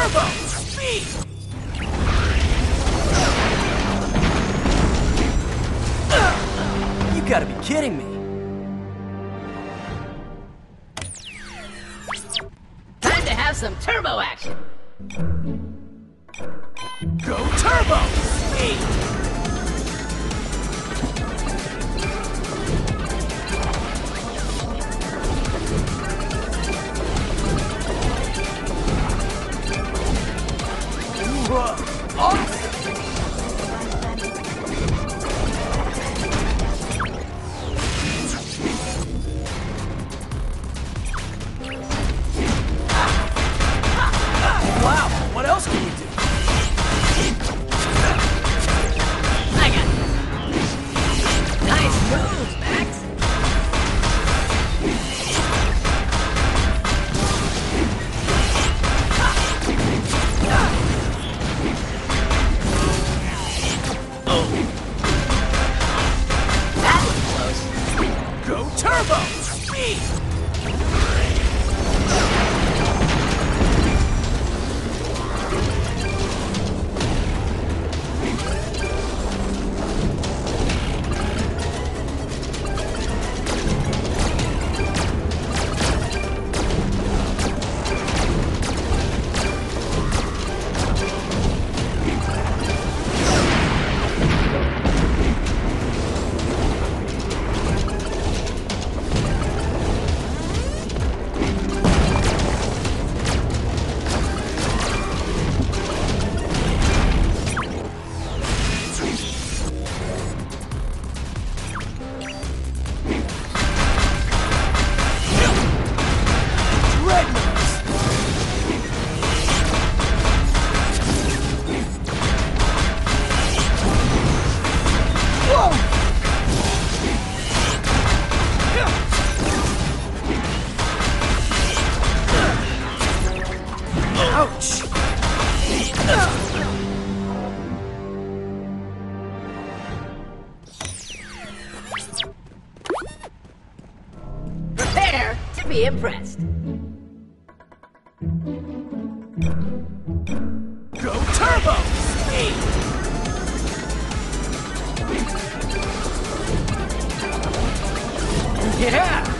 Turbo Speed! You gotta be kidding me! Time to have some turbo action! Go Turbo Speed! Wow, be impressed. Go turbo! Yeah!